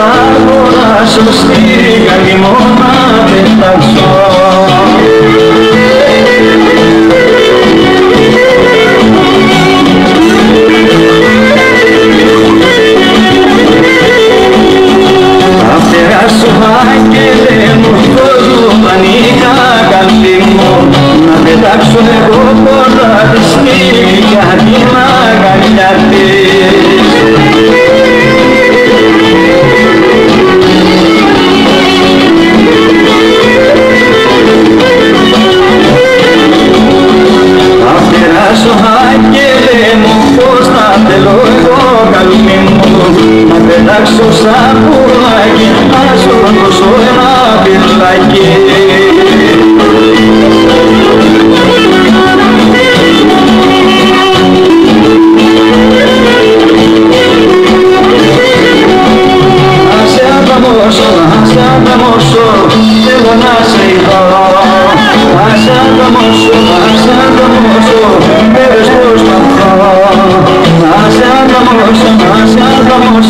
θα αγοράσω στη γαλιμόνα πετάξω Θα περάσω άγγελε μου στο ζουμανίκα καλή μου. Να πετάξω εγώ πολλά της για την αγκαλιά της. Θα άγγελε μου πως θα θέλω εγώ καλή μου. Να πετάξω σαν πουλάκι να σου δώσω ένα πυρλάκι Να σε ανταμώσω, να σε ανταμώσω, θέλω να σε ειδώ